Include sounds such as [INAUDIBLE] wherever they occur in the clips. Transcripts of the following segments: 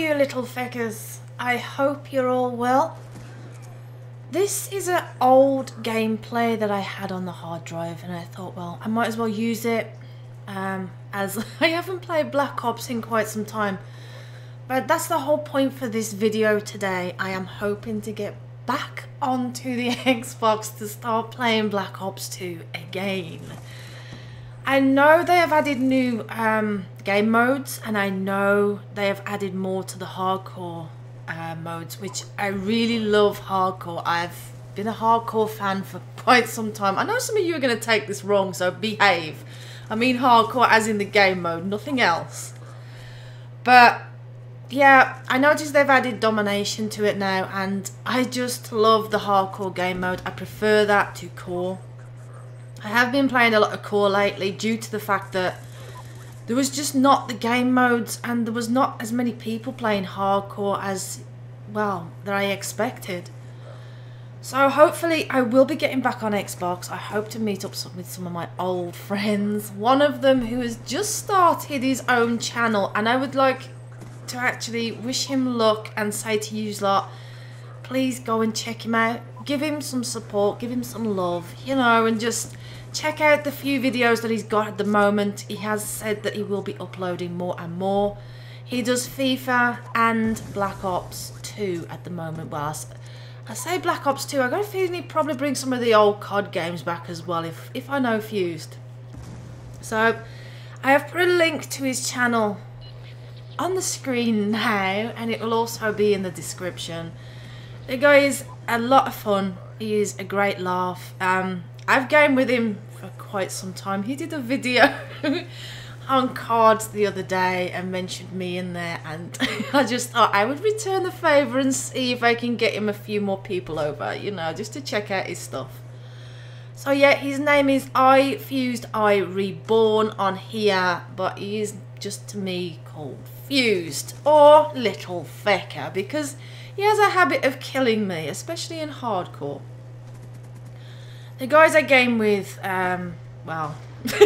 you little feckers. I hope you're all well. This is an old gameplay that I had on the hard drive and I thought, well, I might as well use it um, as [LAUGHS] I haven't played Black Ops in quite some time. But that's the whole point for this video today. I am hoping to get back onto the [LAUGHS] Xbox to start playing Black Ops 2 again. I know they have added new um, game modes and I know they have added more to the hardcore uh, modes, which I really love hardcore. I've been a hardcore fan for [LAUGHS] quite some time. I know some of you are going to take this wrong, so behave. I mean hardcore as in the game mode, nothing else. But yeah, I noticed they've added domination to it now, and I just love the hardcore game mode. I prefer that to core. I have been playing a lot of core lately due to the fact that there was just not the game modes, and there was not as many people playing hardcore as, well, that I expected. So hopefully I will be getting back on Xbox. I hope to meet up with some of my old [LAUGHS] friends. One of them who has just started his own channel and I would like to actually wish him luck and say to you lot, please go and check him out. Give him some support, give him some love, you know, and just check out the few videos that he's got at the moment. He has said that he will be uploading more and more. He does FIFA and Black Ops 2 at the moment. Well, I say Black Ops 2. I got a feeling he'd probably bring some of the old COD games back as well, if, if I know Fused. So, I have put a link to his channel on the screen now, and it will also be in the description. The guy is a lot of fun. He is a great laugh. Um, I've gamed with him for quite some time. He did a video [LAUGHS] on cards the other day and mentioned me in there and [LAUGHS] I just thought I would return the favour and see if I can get him a few more people over, you know, just to check out his stuff. So yeah, his name is I Fused I Reborn on here, but he is just to me called Fused or Little Fecker because he has a habit of killing me, especially in hardcore. The guys I game with, um, well, [LAUGHS]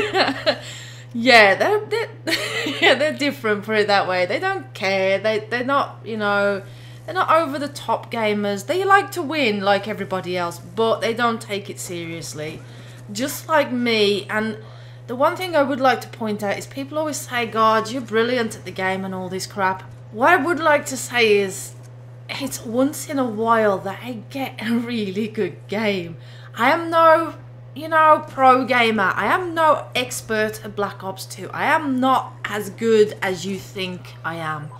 yeah, they're, they're [LAUGHS] yeah, they're different. Put it that way. They don't care. They they're not, you know, they're not over the top gamers. They like to win like everybody else, but they don't take it seriously, just like me. And the one thing I would like to point out is people always say, "God, you're brilliant at the game" and all this crap. What I would like to say is, it's once in a while that I get a [LAUGHS] really good game. I am no you know, pro gamer. I am no expert at Black Ops 2. I am not as good as you think I am.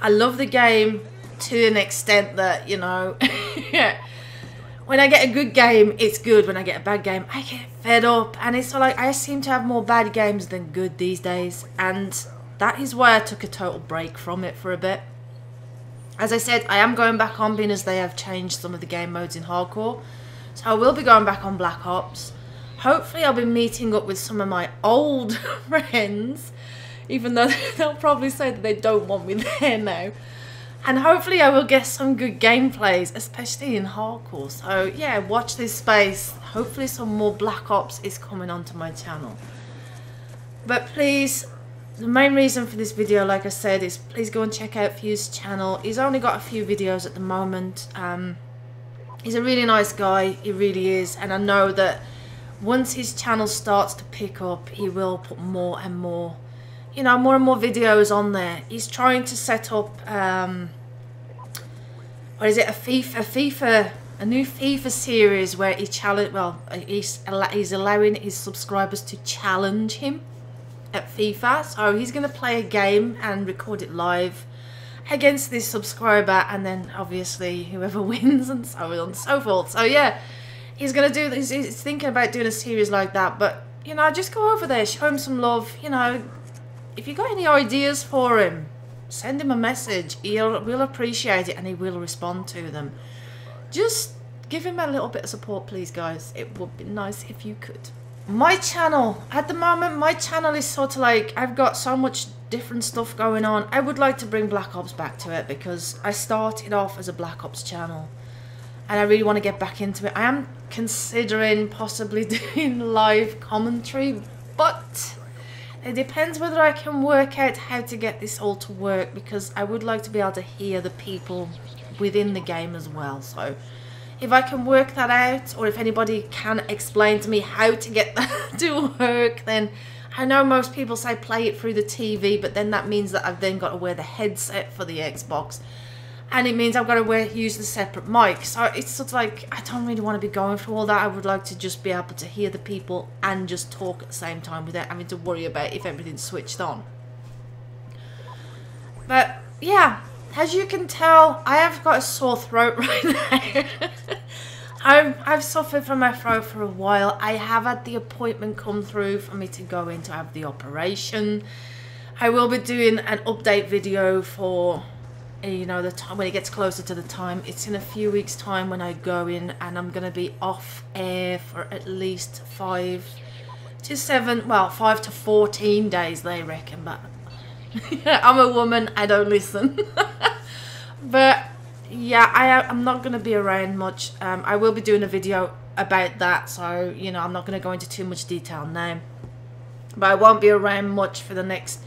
I love the game to an extent that, you know, [LAUGHS] when I get a good game, it's good. When I get a bad game, I get fed up. And it's like, I seem to have more bad games than good these days. And that is why I took a total break from it for a bit. As I said, I am going back on being as they have changed some of the game modes in hardcore. So I will be going back on Black Ops. Hopefully I'll be meeting up with some of my old [LAUGHS] friends, even though [LAUGHS] they'll probably say that they don't want me [LAUGHS] there now. And hopefully I will get some good gameplays, especially in hardcore. So yeah, watch this space. Hopefully some more Black Ops is coming onto my channel. But please, the main reason for this video, like I said, is please go and check out Fuse's channel. He's only got a few videos at the moment. Um, he's a really nice guy, he really is, and I know that once his channel starts to pick up, he will put more and more, you know, more and more videos on there. He's trying to set up, um, what is it, a FIFA, a FIFA, a new FIFA series where he challenge, well, he's, he's allowing his subscribers to challenge him at FIFA. So he's going to play a game and record it live against this subscriber and then obviously whoever [LAUGHS] wins and so on and so forth. So yeah, he's gonna do this. He's thinking about doing a series like that. But you know, just go over there, show him some love. You know, if you got any ideas for him, send him a message. He'll will appreciate it and he will respond to them. Just give him a little bit of support, please, guys. It would be nice if you could. My channel at the moment, my channel is sort of like I've got so much different stuff going on. I would like to bring Black Ops back to it because I started off as a Black Ops channel and I really want to get back into it. I am considering possibly [LAUGHS] doing live commentary, but it depends whether I can work out how to get this all to work because I would like to be able to hear the people within the game as well. So if I can work that out or if anybody can explain to me how to get [LAUGHS] that to work, then I know most people say play it through the TV, but then that means that I've then got to wear the headset for the Xbox. And it means I've got to wear, use the separate mic. So it's sort of like, I don't really want to be going through all that. I would like to just be able to hear the people and just talk at the same time without having to worry about if everything's switched on. But yeah, as you can tell, I have got a sore throat [LAUGHS] right now. [LAUGHS] I've, I've suffered from my throat for a while. I have had the appointment come through for me to go in to have the operation. I will be doing an update video for, eh, you know, the time when it gets closer to the time. It's in a few weeks' time when I go in and I'm going to be off air for at least five to seven, well, five to 14 days, they reckon, but [LAUGHS] I'm a woman, I don't listen. [LAUGHS] but yeah, I, I'm not going to be around much. Um, I will be doing a video about that, so, you know, I'm not going to go into too much detail now. But I won't be around much for the next...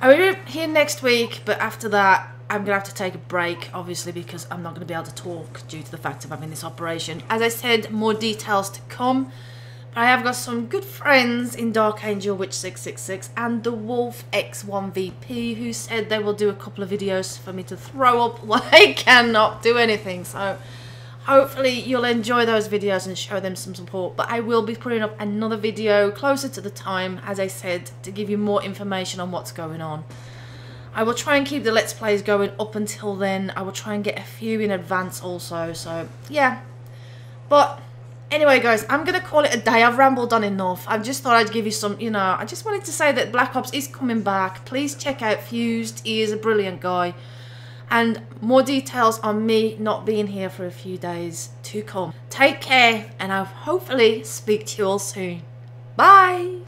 I will be here next week, but after that, I'm going to have to take a break, obviously, because I'm not going to be able to talk due to the fact of having this operation. As I said, more details to come. I have got some good friends in Dark Angel Witch 666 and the Wolf X1VP who said they will do a couple of videos for me to throw up [LAUGHS] I cannot do anything. So hopefully you'll enjoy those videos and show them some support. But I will be putting up another video closer to the time, as I said, to give you more information on what's going on. I will try and keep the Let's Plays going up until then. I will try and get a few in advance also. So yeah. But Anyway, guys, I'm going to call it a day. I've rambled on enough. I just thought I'd give you some, you know, I just wanted to say that Black Ops is coming back. Please check out Fused. He is a brilliant guy. And more details on me not being here for a few days to come. Take care, and I'll hopefully speak to you all soon. Bye!